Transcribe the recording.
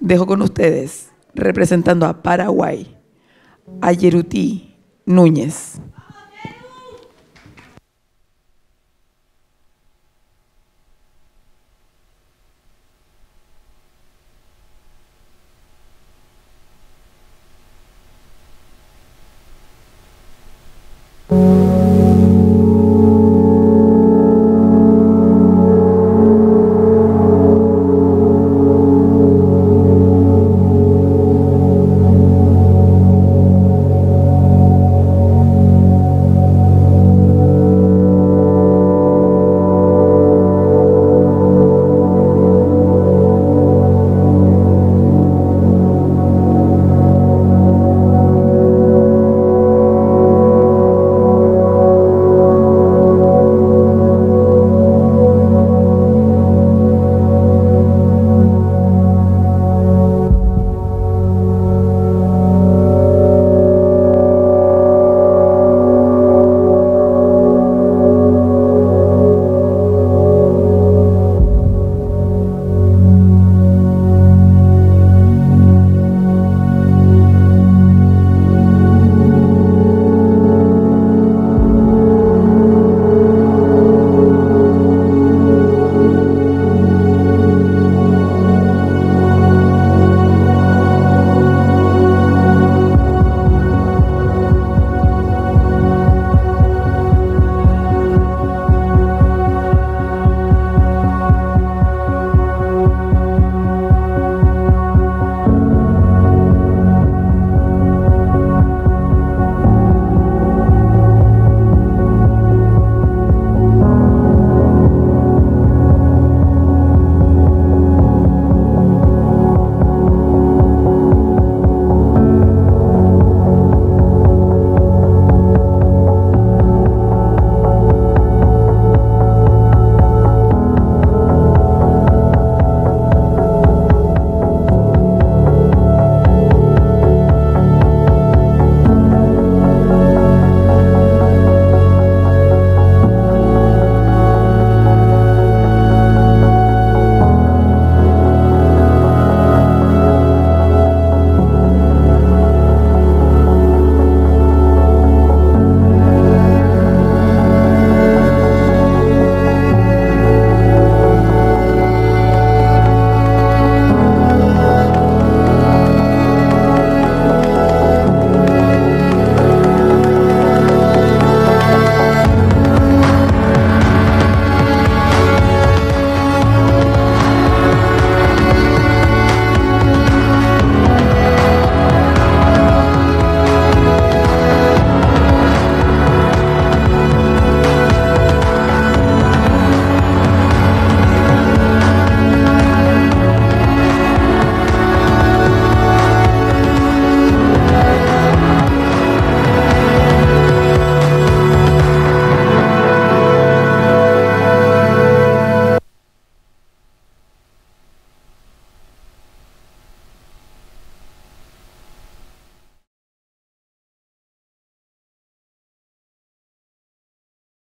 Dejo con ustedes, representando a Paraguay, a Yerutí Núñez.